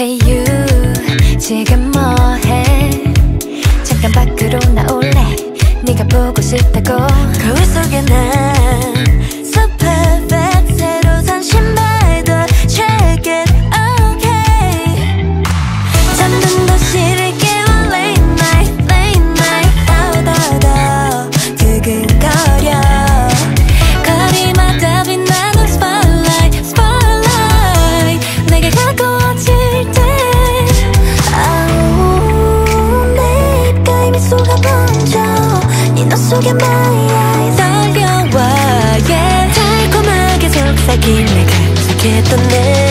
Hey you 지금 뭐해? 잠깐 밖으로 나올래? 네가 보고 싶다고. 거울 속에 난 네눈 속에 my eyes 떨려와 yeah 달콤하게 속삭이며 감촉했던 내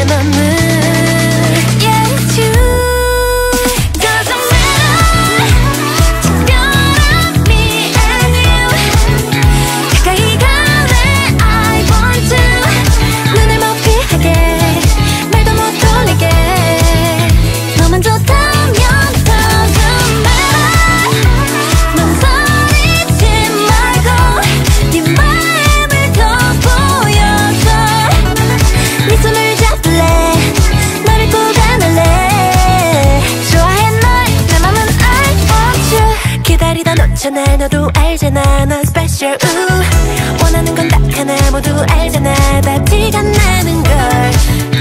you 기다리다 놓잖아 너도 알잖아. 넌 special. 우 원하는 건 딱 하나. 모두 알잖아. 다 티가 나는 걸.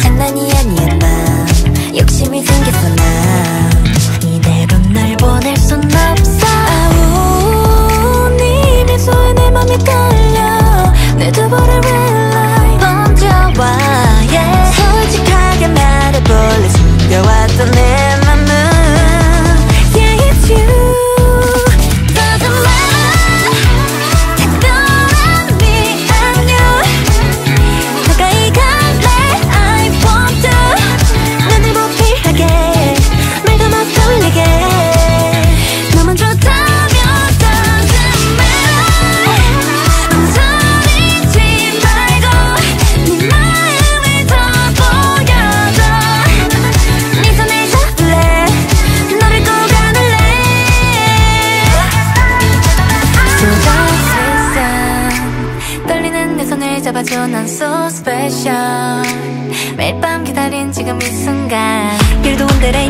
장난이 아니었나. 욕심이 생겼어 나. 이대로 널 보낼 순 없어. 아우 네 미소에 내 맘이 떨려. 내 두볼의 red light 번져와. Yeah. 솔직하게 말해볼래. 숨겨왔던 내 손을 잡아줘 난 so special. 매일 밤 기다린 지금 이 순간. 길도 온 데래